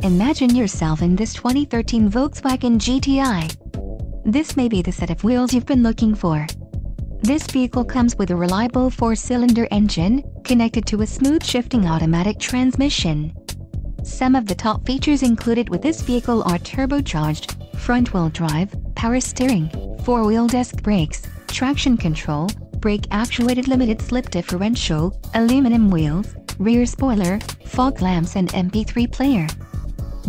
Imagine yourself in this 2013 Volkswagen GTI. This may be the set of wheels you've been looking for. This vehicle comes with a reliable four-cylinder engine, connected to a smooth shifting automatic transmission. Some of the top features included with this vehicle are turbocharged, front-wheel drive, power steering, four-wheel disc brakes, traction control, brake-actuated limited slip differential, aluminum wheels, rear spoiler, fog lamps and MP3 player.